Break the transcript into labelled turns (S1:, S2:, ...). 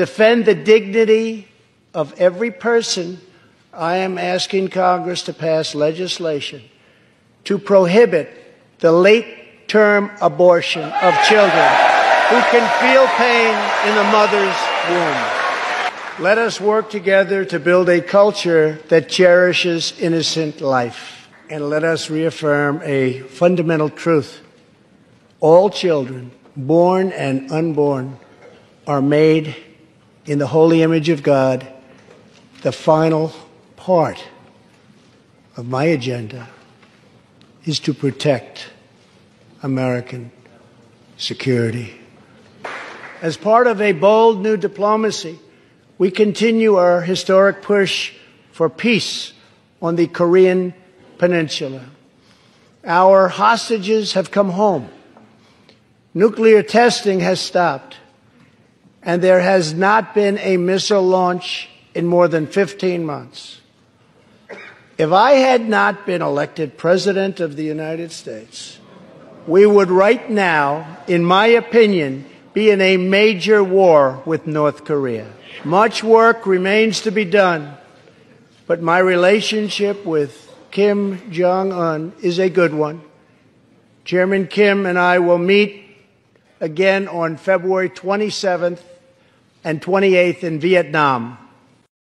S1: defend the dignity of every person, I am asking Congress to pass legislation to prohibit the late term abortion of children who can feel pain in the mother's womb. Let us work together to build a culture that cherishes innocent life. And let us reaffirm a fundamental truth. All children, born and unborn, are made in the holy image of God. The final part of my agenda is to protect American security. As part of a bold new diplomacy, we continue our historic push for peace on the Korean Peninsula. Our hostages have come home. Nuclear testing has stopped, and there has not been a missile launch in more than 15 months. If I had not been elected President of the United States, we would right now, in my opinion, be in a major war with North Korea. Much work remains to be done, but my relationship with Kim Jong un is a good one. Chairman Kim and I will meet again on February 27th and 28th in Vietnam.